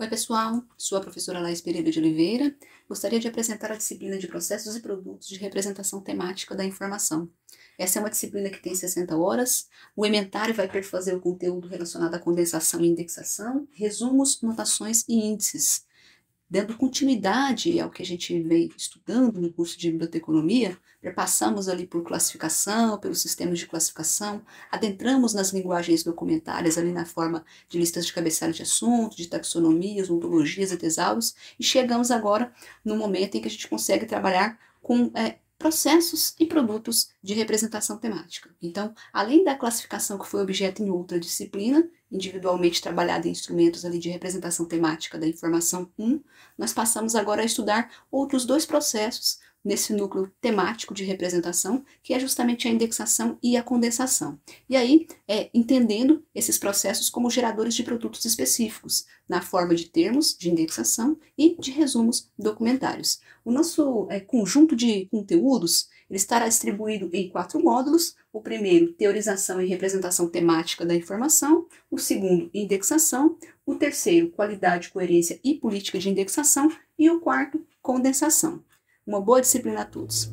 Oi, pessoal. Sou a professora Laís Pereira de Oliveira. Gostaria de apresentar a disciplina de Processos e Produtos de Representação Temática da Informação. Essa é uma disciplina que tem 60 horas. O ementário vai perfazer o conteúdo relacionado à condensação e indexação, resumos, notações e índices dando continuidade ao que a gente vem estudando no curso de biblioteconomia, passamos ali por classificação, pelos sistemas de classificação, adentramos nas linguagens documentárias ali na forma de listas de cabeçalho de assuntos, de taxonomias, ontologias e tesauros, e chegamos agora no momento em que a gente consegue trabalhar com é, processos e produtos de representação temática. Então, além da classificação que foi objeto em outra disciplina, individualmente trabalhada em instrumentos ali de representação temática da informação 1, nós passamos agora a estudar outros dois processos nesse núcleo temático de representação, que é justamente a indexação e a condensação. E aí, é, entendendo esses processos como geradores de produtos específicos, na forma de termos de indexação e de resumos documentários. O nosso é, conjunto de conteúdos ele estará distribuído em quatro módulos. O primeiro, teorização e representação temática da informação. O segundo, indexação. O terceiro, qualidade, coerência e política de indexação. E o quarto, condensação. Uma boa disciplina a todos.